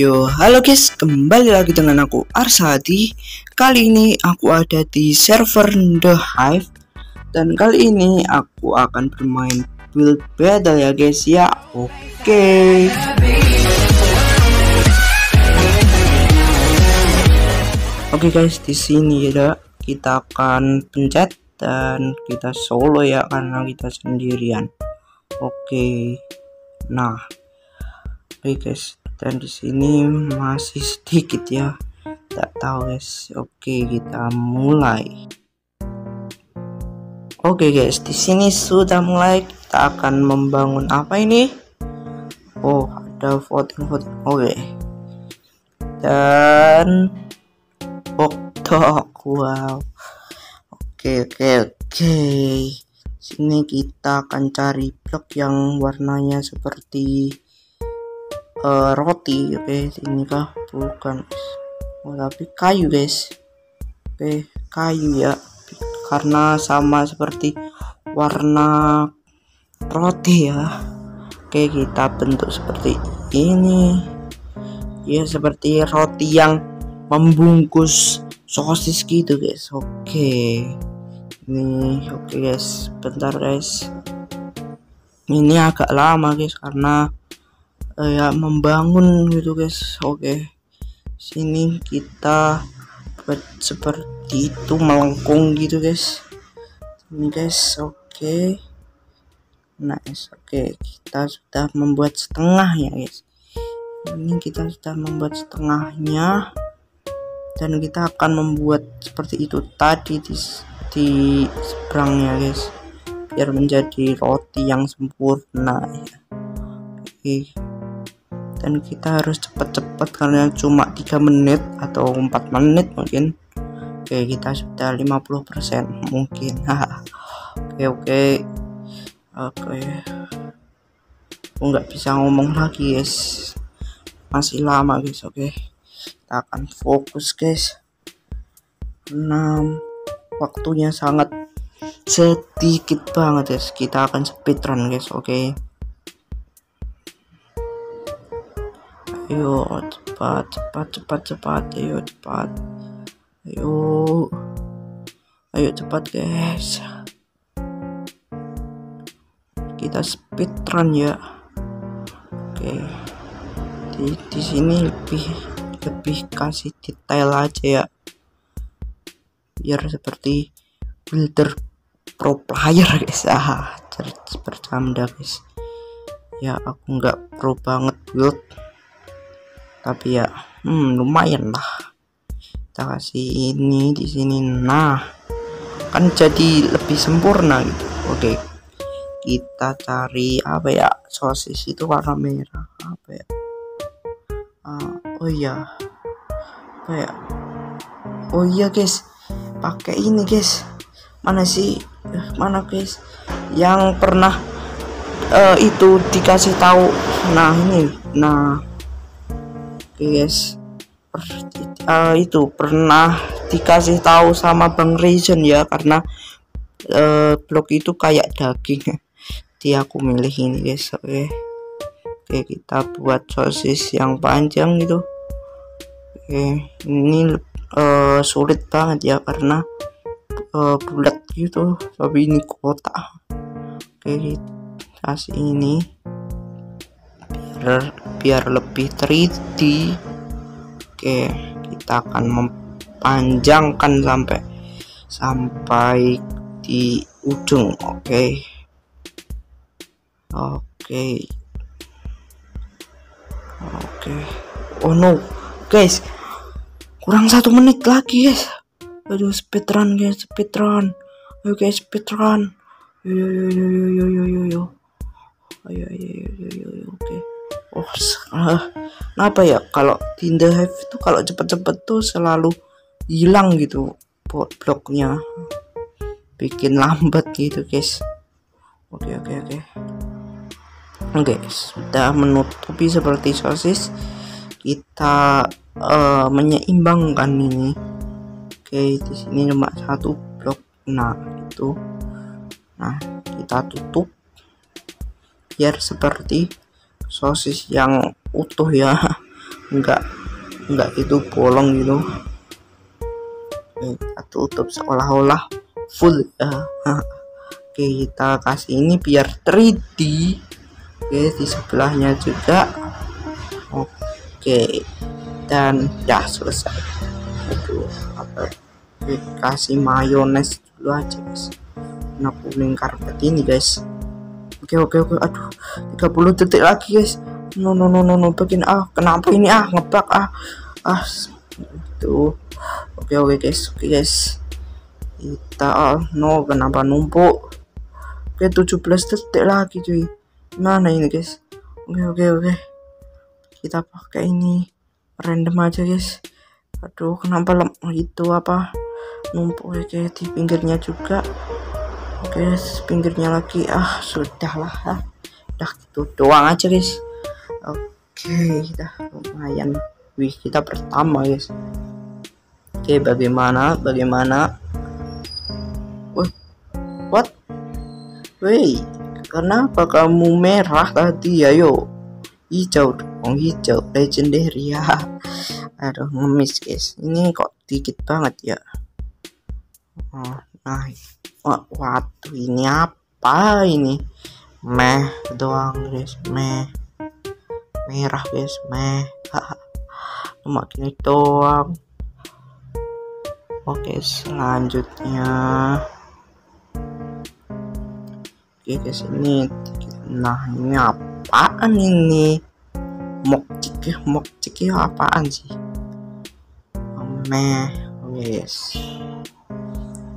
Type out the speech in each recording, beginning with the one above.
Yo, halo guys, kembali lagi dengan aku Arsadi. Kali ini aku ada di server The Hive dan kali ini aku akan bermain build battle ya guys ya. Oke. Oke guys, di sini ya kita akan pencet dan kita solo ya karena kita sendirian. Oke. Nah, oke guys, dan di sini masih sedikit ya. Tak tahu guys. Oke kita mulai. Oke guys. Di sini sudah mulai. Kita akan membangun apa ini? Oh ada voting voting. Oke. Dan poktok wow. Oke oke oke. Sini kita akan cari blok yang warnanya seperti uh, roti oke okay. ini kah bukan. Oh, tapi kayu guys. Oke okay. kayu ya. Karena sama seperti warna roti ya. Oke okay, kita bentuk seperti ini. Ya seperti roti yang membungkus sosis gitu guys. Oke. Okay. ini oke okay guys. Bentar guys. Ini agak lama guys karena kayak membangun gitu guys. Oke sini kita buat seperti itu melengkung gitu guys. Ini guys oke. Okay. nice oke. Kita sudah membuat setengah ya guys. Ini kita sudah membuat setengahnya. Dan kita akan membuat seperti itu tadi di, di seberangnya guys. Biar menjadi roti yang sempurna ya. Oke dan kita harus cepat-cepat karena cuma tiga menit atau empat menit mungkin. Oke kita sudah 50% mungkin. Oke oke. Oke. Aku nggak bisa ngomong lagi guys. Masih lama guys oke. Kita akan fokus guys. Karena waktunya sangat sedikit banget guys. Kita akan speedrun guys oke ayo cepat cepat cepat cepat ayo cepat ayo ayo cepat guys. Kita speedrun ya. Oke. Di di sini lebih lebih kasih detail aja ya. Biar seperti builder pro player guys. Ah bercanda guys. Ya aku nggak pro banget build tapi ya hmm, lumayan lah. Kita kasih ini di sini. Nah kan jadi lebih sempurna gitu. Oke kita cari apa ya? Sosis itu warna merah. Apa ya? Uh, oh iya. Apa ya? Oh iya guys. Pakai ini guys. Mana sih? Uh, mana guys? Yang pernah uh, itu dikasih tahu. Nah ini. Nah guys per, uh, itu pernah dikasih tahu sama Bang Reason ya karena uh, blog itu kayak daging. Jadi aku milih ini guys oke okay. oke okay, kita buat sosis yang panjang gitu. Oke okay. ini uh, sulit banget ya karena uh, bulat gitu. Tapi ini kotak. Oke okay, kasih ini biar lebih 3D oke kita akan mempanjangkan sampai sampai di ujung. Oke. Oke. Oke. Oh no. Guys kurang satu menit lagi guys. Aduh speedrun guys speedrun ayo guys speedrun yo yo yo yo yo yo yo yo ayo ayo ayo oh uh, apa ya? Kalau The Hive itu kalau cepet-cepet tuh selalu hilang gitu bloknya. Bikin lambat gitu guys. Oke oke oke. Oke sudah menutupi seperti sosis. Kita uh, menyeimbangkan ini. Oke di sini cuma satu blok. Nah itu. Nah kita tutup. Biar seperti sosis yang utuh ya. Enggak enggak itu bolong gitu. Kita tutup seolah-olah full ya. Oke kita kasih ini biar 3D oke di sebelahnya juga. Oke dan ya selesai. Itu apa? Kasih mayones dulu aja guys. Warna kuning karpet ini guys. Oke oke oke. Aduh 30 detik lagi guys. No no no no no bikin ah kenapa ini? Ah ngebak ah ah. Itu oke oke guys. Oke guys. Kita oh, no kenapa numpuk? Oke 17 detik lagi cuy. Mana ini guys? Oke oke oke. Kita pakai ini. Random aja guys. Aduh kenapa lem itu apa? Numpuk oke di pinggirnya juga. Oke pinggirnya lagi. Ah sudahlah ah. Udah gitu doang aja guys. Oke kita lumayan. Wih kita pertama guys. Oke bagaimana bagaimana? Wah, what? Wait kenapa kamu merah tadi? Ayo. Hijau dong hijau. Legendary ya aduh ngemis guys. Ini kok dikit banget ya? Oh, nah oh, waduh ini apa ini meh doang guys. Meh. Merah guys. Meh. Cuma gini doang. Oke selanjutnya. Oke guys ini nah ini apaan ini? Mokcik ya mokcik ya apaan sih? Meh guys.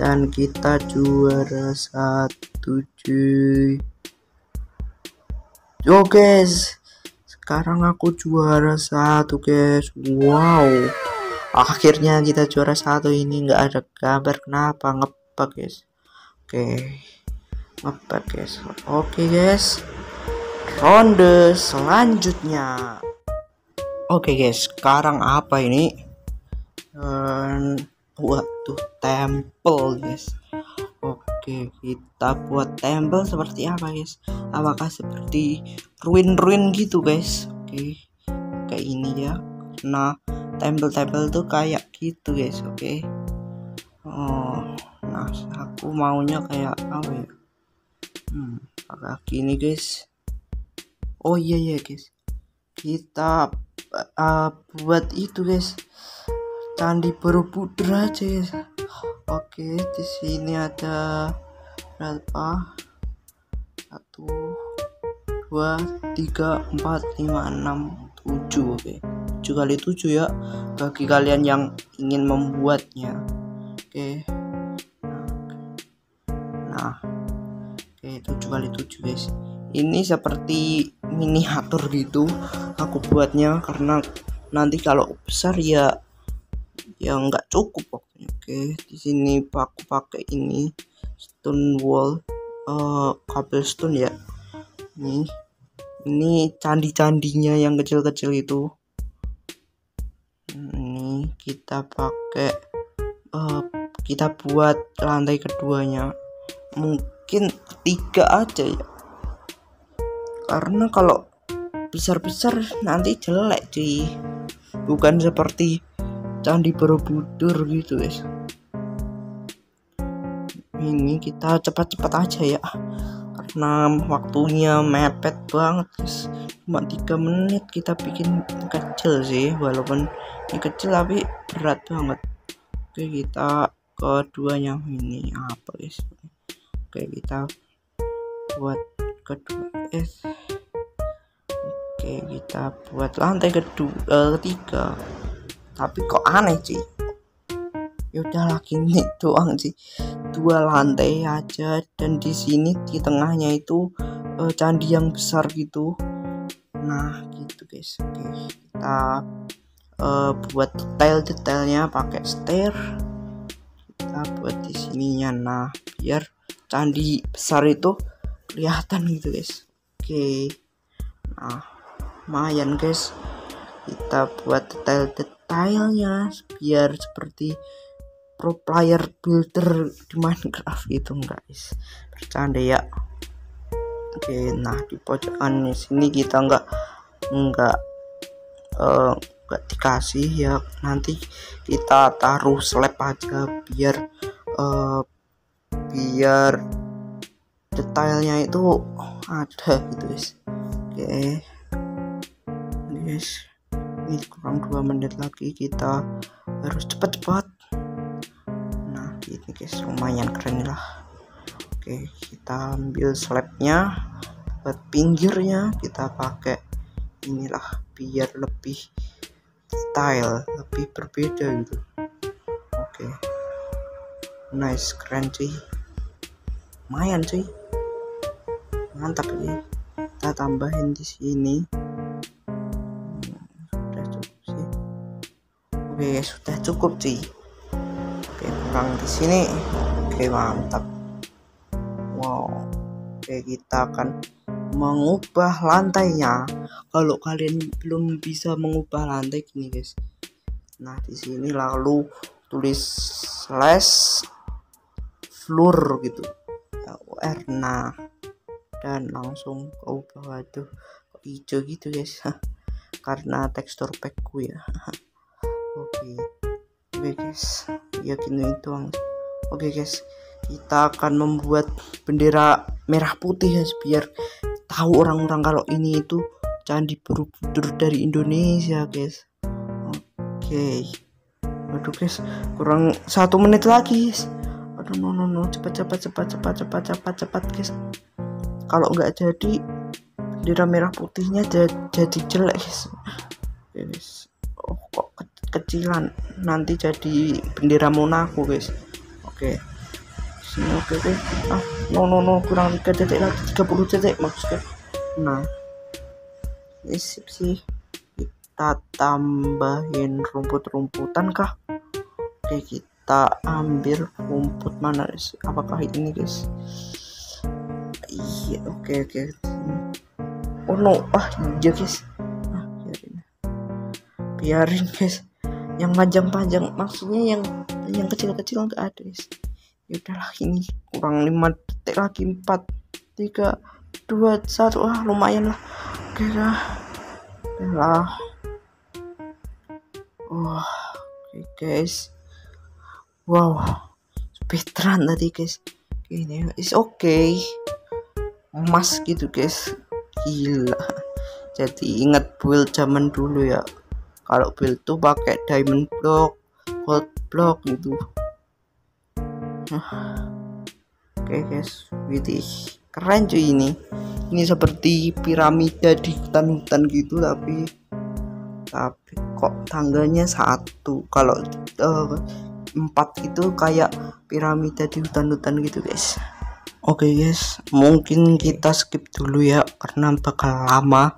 Dan kita juara satu cuy yo guys. Sekarang aku juara satu guys. Wow. Akhirnya kita juara satu ini. Nggak ada kabar kenapa. Ngepak guys. Oke. Ngepak guys. Oke guys. Ronde selanjutnya. Oke guys. Sekarang apa ini? Dan Waduh, temple guys. Oke, kita buat temple seperti apa guys? Apakah seperti ruin-ruin gitu guys? Oke, kayak ini ya. Nah, temple-temple tuh kayak gitu guys. Oke. Oh, nah aku maunya kayak apa ya? Hmm, pakai gini guys. Oh iya iya guys. Kita uh, buat itu guys Candi Borobudur aja ya. Oke, di sini ada berapa? Satu, dua, tiga, empat, lima, enam, tujuh. Oke, tujuh kali tujuh ya. Bagi kalian yang ingin membuatnya. Oke. Nah, oke tujuh kali tujuh guys. Ini seperti miniatur gitu. Aku buatnya karena nanti kalau besar ya yang nggak cukup pokoknya oke. Di sini aku pakai ini stone wall uh, cobblestone ya. Ini ini candi-candinya yang kecil-kecil itu. Ini kita pakai uh, kita buat lantai keduanya. Mungkin tiga aja ya. Karena kalau besar-besar nanti jelek cuy. Bukan seperti Candi Borobudur gitu guys ini kita cepat-cepat aja ya. Karena waktunya mepet banget guys cuma tiga menit kita bikin kecil sih walaupun ini kecil tapi berat banget. Oke kita keduanya. Ini apa guys oke kita buat kedua eh oke kita buat lantai kedua uh, ketiga tapi kok aneh sih ya lagi ini doang sih dua lantai aja dan di sini di tengahnya itu uh, candi yang besar gitu. Nah gitu guys. Oke kita uh, buat detail-detailnya pakai stair. Kita buat di sininya. Nah biar candi besar itu kelihatan gitu guys. Oke. Nah lumayan guys. Kita buat detail-detail stylenya biar seperti pro player builder di Minecraft gitu guys. Bercanda ya. Oke nah di pojokan sini kita nggak nggak uh, gak dikasih ya. Nanti kita taruh slab aja biar uh, biar detailnya itu ada gitu guys. Oke. Okay. guys ini kurang dua menit lagi kita harus cepat-cepat nah ini guys lumayan keren lah oke kita ambil slabnya buat pinggirnya kita pakai inilah biar lebih style lebih berbeda gitu. Oke. Nice keren sih. Lumayan sih. Mantap ini. Kita tambahin di sini oke sudah cukup sih. Oke kurang di sini. Oke mantap. Wow. Oke kita akan mengubah lantainya. Kalau kalian belum bisa mengubah lantai gini guys. Nah di sini lalu tulis slash floor gitu. Ya, nah dan langsung ke bawah tuh hijau gitu guys. Karena tekstur packku ya. oke okay, guys. Ya itu oke okay, guys. Kita akan membuat bendera merah putih guys biar tahu orang-orang kalau ini itu candi borobudur dari Indonesia guys. Oke. Aduh guys. Kurang satu menit lagi guys. Aduh no no no. Cepat cepat cepat cepat cepat cepat cepat guys. Kalau nggak jadi bendera merah putihnya jadi, jelek guys. Ke kecilan nanti jadi bendera Monaco guys. Oke. Sini oke oke. Ah no no no kurang tiga detik lagi 30 detik maksudnya. Nah. Yes, sih. Kita tambahin rumput-rumputan kah? Oke kita ambil rumput mana apakah ini guys? Iya oke oke. Oh no. Ah iya guys. Ah biarin. Biarin guys yang panjang-panjang maksudnya yang yang kecil-kecil nggak ada guys ya udahlah ini kurang lima detik lagi empat tiga dua satu ah lumayan lah. Oke lah. Lah wah oke guys. Wow speedrun tadi guys. Ini is okay emas gitu guys. Gila. Jadi ingat build zaman dulu ya kalau build tuh pakai diamond block gold block gitu. Oke okay, guys. Widih keren cuy ini. Ini seperti piramida di hutan-hutan gitu tapi tapi kok tangganya satu? Kalau uh, empat itu kayak piramida di hutan-hutan gitu guys. Oke okay guys, mungkin kita skip dulu ya karena bakal lama.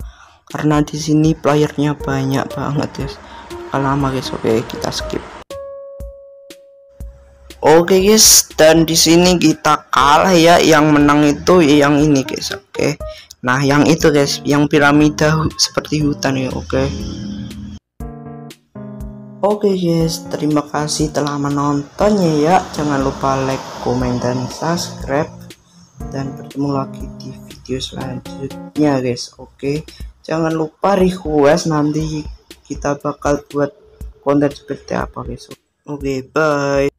Karena di sini playernya banyak banget. Bakal lama guys. Oke, okay, kita skip. Oke okay guys, dan di sini kita kalah ya. Yang menang itu ya yang ini guys. Oke. Okay. Nah, yang itu guys, yang piramida seperti hutan ya. Oke. Okay. Oke okay guys, terima kasih telah menontonnya ya. Jangan lupa like, komen, dan subscribe dan bertemu lagi di video selanjutnya guys oke okay? Jangan lupa request nanti kita bakal buat konten seperti apa guys oke okay, bye